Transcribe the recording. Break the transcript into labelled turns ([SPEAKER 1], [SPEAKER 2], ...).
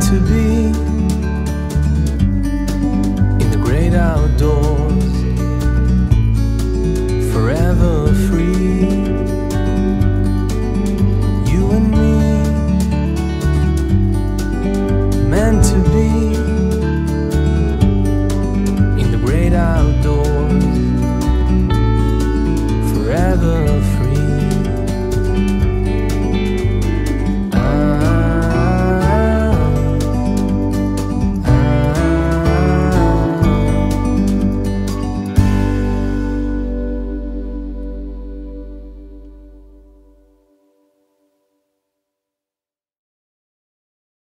[SPEAKER 1] to be.